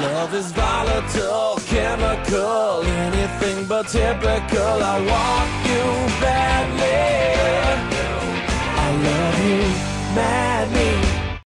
love is volatile, chemical, anything but typical. I want you badly. I love you.